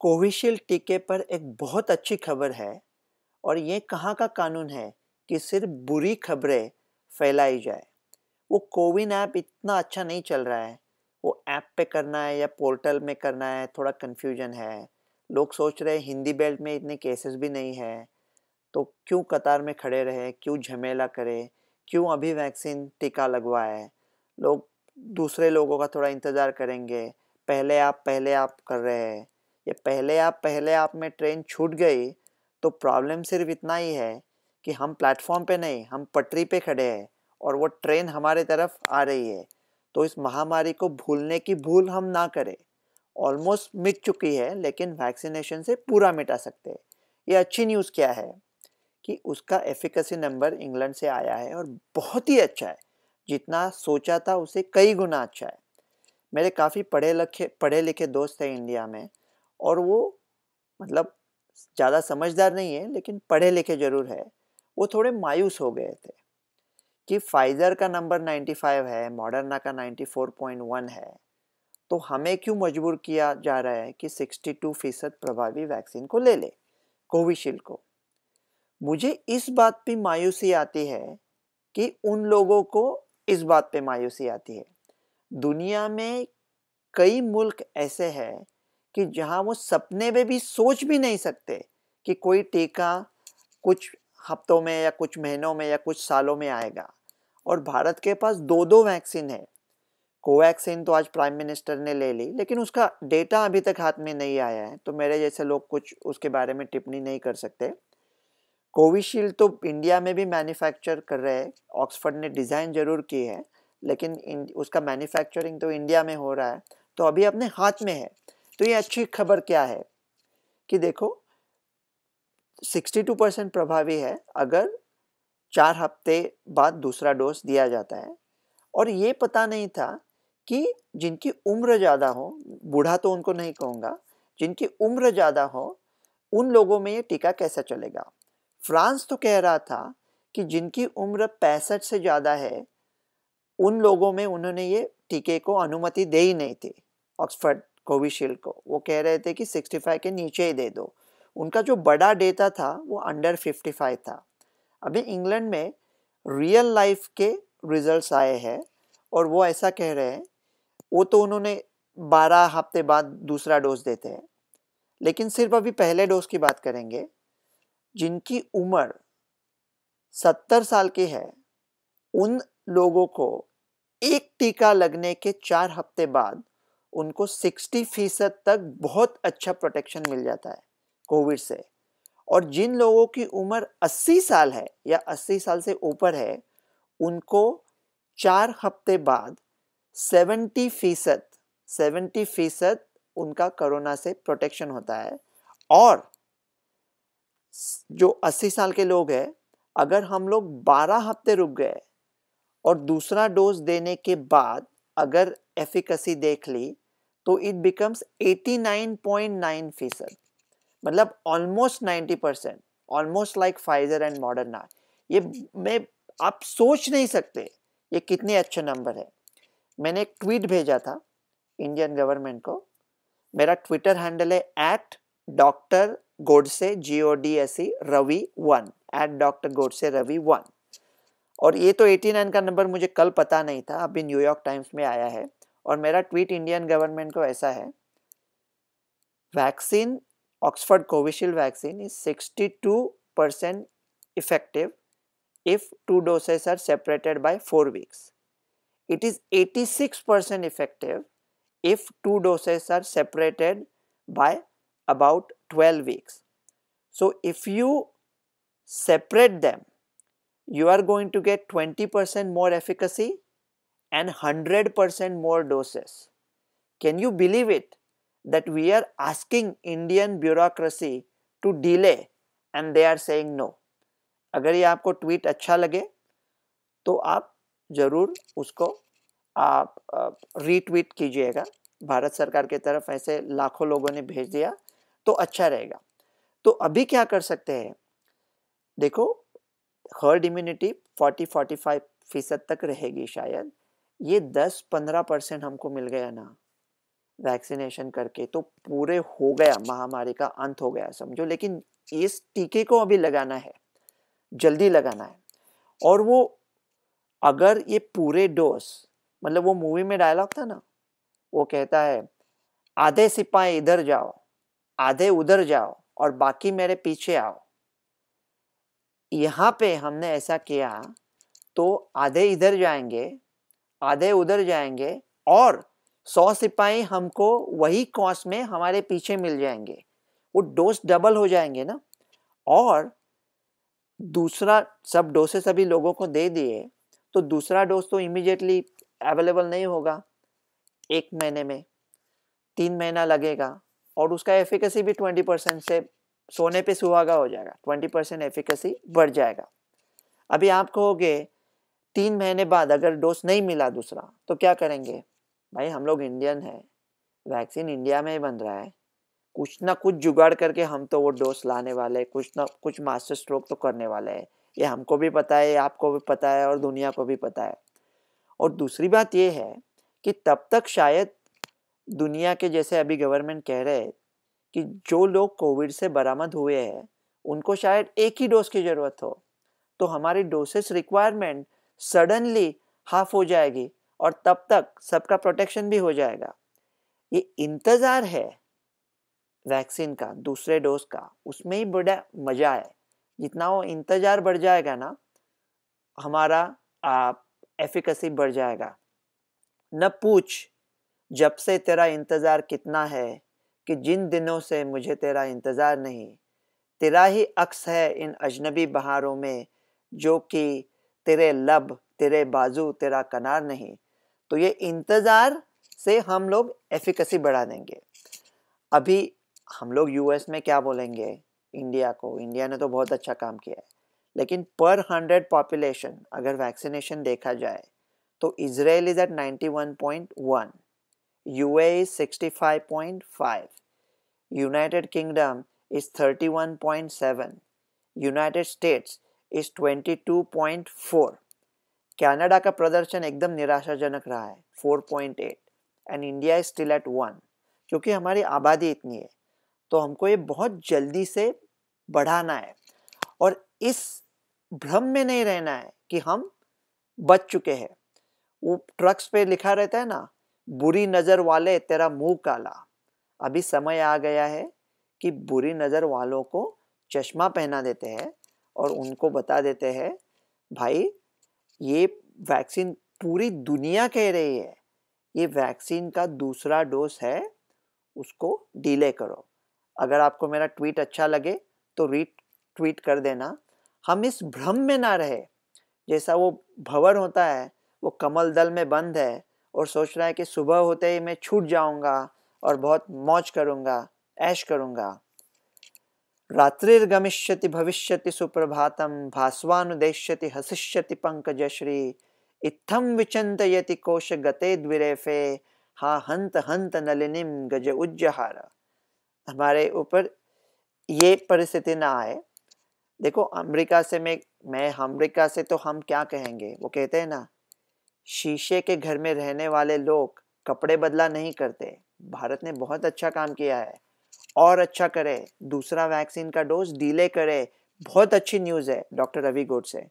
Covishield टीके पर एक बहुत अच्छी खबर है और ये कहाँ का कानून है कि सिर्फ़ बुरी खबरें फैलाई जाए। वो कोविन ऐप इतना अच्छा नहीं चल रहा है। वो ऐप पे करना है या पोर्टल में करना है, थोड़ा कन्फ्यूज़न है। लोग सोच रहे हैं हिंदी बेल्ट में इतने केसेस भी नहीं है। तो क्यों कतार में खड़े रहे, क्यों झमेला करे, क्यों अभी वैक्सीन टीका लगवाए? लोग, दूसरे लोगों का थोड़ा इंतज़ार करेंगे। पहले आप पहले आप कर रहे हैं। ये पहले आप पहले आप में ट्रेन छूट गई तो प्रॉब्लम सिर्फ़ इतना ही है कि हम प्लेटफॉर्म पे नहीं, हम पटरी पे खड़े हैं और वो ट्रेन हमारे तरफ़ आ रही है। तो इस महामारी को भूलने की भूल हम ना करें। ऑलमोस्ट मिट चुकी है, लेकिन वैक्सीनेशन से पूरा मिटा सकते हैं। ये अच्छी न्यूज़ क्या है कि उसका एफिकेसी नंबर इंग्लैंड से आया है और बहुत ही अच्छा है। जितना सोचा था उसे कई गुना अच्छा है। मेरे काफ़ी पढ़े लिखे पढ़े लिखे दोस्त हैं इंडिया में और वो मतलब ज़्यादा समझदार नहीं है, लेकिन पढ़े लिखे ज़रूर है। वो थोड़े मायूस हो गए थे कि फाइज़र का नंबर 95 है मॉडर्ना का 94.1 है। तो हमें क्यों मजबूर किया जा रहा है कि 62 फ़ीसद प्रभावी वैक्सीन को ले ले कोविशील्ड को? मुझे इस बात पे मायूसी आती है कि उन लोगों को इस बात पे मायूसी आती है। दुनिया में कई मुल्क ऐसे हैं कि जहाँ वो सपने में भी सोच भी नहीं सकते कि कोई टीका कुछ हफ्तों में या कुछ महीनों में या कुछ सालों में आएगा। और भारत के पास दो दो वैक्सीन है। कोवैक्सीन तो आज प्राइम मिनिस्टर ने ले ली, लेकिन उसका डेटा अभी तक हाथ में नहीं आया है तो मेरे जैसे लोग कुछ उसके बारे में टिप्पणी नहीं कर सकते। कोविशील्ड तो इंडिया में भी मैन्युफैक्चर कर रहे हैं, ऑक्सफर्ड ने डिज़ाइन ज़रूर की है, लेकिन उसका मैन्युफैक्चरिंग तो इंडिया में हो रहा है तो अभी अपने हाथ में है। तो ये अच्छी खबर क्या है कि देखो 62 परसेंट प्रभावी है अगर चार हफ़्ते बाद दूसरा डोज दिया जाता है। और ये पता नहीं था कि जिनकी उम्र ज़्यादा हो, बूढ़ा तो उनको नहीं कहूँगा, जिनकी उम्र ज़्यादा हो, उन लोगों में ये टीका कैसा चलेगा? फ्रांस तो कह रहा था कि जिनकी उम्र पैंसठ से ज़्यादा है, उन लोगों में उन्होंने ये टीके को अनुमति दे ही नहीं थी। ऑक्सफर्ड कोविशील्ड को। वो कह रहे थे कि 65 के नीचे ही दे दो। उनका जो बड़ा डेटा था, वो अंडर 55 था। अभी इंग्लैंड में रियल लाइफ के रिजल्ट्स आए हैं और वो ऐसा कह रहे हैं, वो तो उन्होंने 12 हफ़्ते बाद दूसरा डोज देते हैं। लेकिन सिर्फ़ अभी पहले डोज की बात करेंगे, जिनकी उम्र 70 साल की है, उन लोगों को एक टीका लगने के चार हफ़्ते बाद उनको 60 फ़ीसद तक बहुत अच्छा प्रोटेक्शन मिल जाता है कोविड से। और जिन लोगों की उम्र 80 साल है या 80 साल से ऊपर है, उनको चार हफ़्ते बाद 70 फ़ीसद, सेवेंटी फ़ीसद उनका कोरोना से प्रोटेक्शन होता है। और जो 80 साल के लोग हैं, अगर हम लोग 12 हफ़्ते रुक गए और दूसरा डोज देने के बाद अगर एफिकसी देख ली तो इट बिकम्स 89.9 फ़ीसद। मतलब almost 90 percent almost like Pfizer and Moderna ये मैं, आप सोच नहीं सकते ये कितने अच्छे नंबर है। मैंने एक ट्वीट भेजा था इंडियन गवर्नमेंट को। मेरा ट्विटर हैंडल है at doctor Godse G O D S E Ravi one at doctor Godse Ravi one और ये तो 89 का नंबर मुझे कल पता नहीं था, अभी न्यूयॉर्क टाइम्स में आया है और मेरा ट्वीट इंडियन गवर्नमेंट को ऐसा है। Vaccine, Oxford Covishield vaccine is sixty two percent effective if two doses are separated by four weeks it is eighty six percent effective if two doses are separated by about twelve weeks so if you separate them you are going to get 20% more efficacy and 100% more doses. Can you believe it that we are asking Indian bureaucracy to delay and they are saying no. अगर ये आपको tweet अच्छा लगे तो आप ज़रूर उसको आप रीट्वीट कीजिएगा भारत सरकार की तरफ़ ऐसे लाखों लोगों ने भेज दिया तो अच्छा रहेगा तो अभी क्या कर सकते हैं देखो हर्ड इम्यूनिटी 40-45 फ़ीसद तक रहेगी शायद। ये 10-15 परसेंट हमको मिल गया ना वैक्सीनेशन करके तो पूरे हो गया, महामारी का अंत हो गया समझो। लेकिन इस टीके को अभी लगाना है, जल्दी लगाना है। और वो अगर ये पूरे डोज मतलब वो मूवी में डायलॉग था ना, वो कहता है, आधे सिपाही इधर जाओ, आधे उधर जाओ और बाकी मेरे पीछे आओ। यहाँ पे हमने ऐसा किया तो आधे इधर जाएँगे, आधे उधर जाएँगे और सौ सिपाही हमको वही कॉस्ट में हमारे पीछे मिल जाएँगे। वो डोज डबल हो जाएँगे ना? और दूसरा सब डोसे सभी लोगों को दे दिए तो दूसरा डोज तो इमिजिएटली अवेलेबल नहीं होगा, एक महीने में, तीन महीना लगेगा और उसका एफिकेसी भी ट्वेंटी परसेंट से सोने पे सुहागा हो जाएगा ट्वेंटी परसेंट एफिकेसी बढ़ जाएगा। अभी आप कहोगे, तीन महीने बाद अगर डोज नहीं मिला दूसरा तो क्या करेंगे? भाई, हम लोग इंडियन है वैक्सीन इंडिया में ही बन रहा है। कुछ ना कुछ जुगाड़ करके हम तो वो डोज लाने वाले कुछ ना कुछ मास्टर स्ट्रोक तो करने वाले हैं। ये हमको भी पता है आपको भी पता है और दुनिया को भी पता है। और दूसरी बात ये है कि तब तक शायद दुनिया के जैसे अभी गवर्नमेंट कह रहे हैं कि जो लोग कोविड से बरामद हुए हैं, उनको शायद एक ही डोज की ज़रूरत हो तो हमारी डोसेस रिक्वायरमेंट सडनली हाफ़ हो जाएगी और तब तक सबका प्रोटेक्शन भी हो जाएगा। ये इंतज़ार है वैक्सीन का, दूसरे डोज का, उसमें ही बड़ा मज़ा है। जितना वो इंतज़ार बढ़ जाएगा ना, हमारा एफिकसी बढ़ जाएगा। न पूछ जब से तेरा इंतज़ार कितना है कि जिन दिनों से मुझे तेरा इंतज़ार नहीं, तेरा ही अक्स है इन अजनबी बहारों में, जो कि तेरे लब, तेरे बाजू, तेरा कनार नहीं। तो ये इंतज़ार से हम लोग एफिकसी बढ़ा देंगे। अभी हम लोग यूएस में क्या बोलेंगे? इंडिया को। इंडिया ने तो बहुत अच्छा काम किया है। लेकिन पर हंड्रेड पॉपुलेशन अगर वैक्सीनेशन देखा जाए तो Israel is at ninety one point one. UAE is 65.5. United Kingdom is 31.7. United States is 22.4. Canada का प्रदर्शन एकदम निराशाजनक रहा है 4.8 and India is still at one क्योंकि हमारी आबादी इतनी है तो हमको ये बहुत जल्दी से बढ़ाना है और इस भ्रम में नहीं रहना है कि हम बच चुके हैं वो ट्रक्स पे लिखा रहता है ना बुरी नज़र वाले तेरा मुँह काला। अभी समय आ गया है कि बुरी नज़र वालों को चश्मा पहना देते हैं और उनको बता देते हैं, भाई, ये वैक्सीन पूरी दुनिया कह रही है। ये वैक्सीन का दूसरा डोज है, उसको डिले करो। अगर आपको मेरा ट्वीट अच्छा लगे तो रीट, ट्वीट कर देना। हम इस भ्रम में ना रहे। जैसा वो भवर होता है, वो कमल दल में बंद है और सोच रहा है कि सुबह होते ही मैं छूट जाऊँगा और बहुत मौज करूँगा, ऐश करूँगा। रात्रिर्गमिष्यति भविष्यति सुप्रभातम, भास्वानुदेश्यति हसिष्यति पंकज श्री इत्थम विचंतयति कोश गते द्विरेफे, हा हंत हंत नलिनीम गज उज्जहार। हमारे ऊपर ये परिस्थिति ना आए। देखो, अमेरिका से मैं मैं अमेरिका से तो हम क्या कहेंगे? वो कहते हैं ना शीशे के घर में रहने वाले लोग कपड़े बदला नहीं करते। भारत ने बहुत अच्छा काम किया है। और अच्छा करे, दूसरा वैक्सीन का डोज डीले करे, बहुत अच्छी न्यूज़ है, डॉक्टर रवि गोड से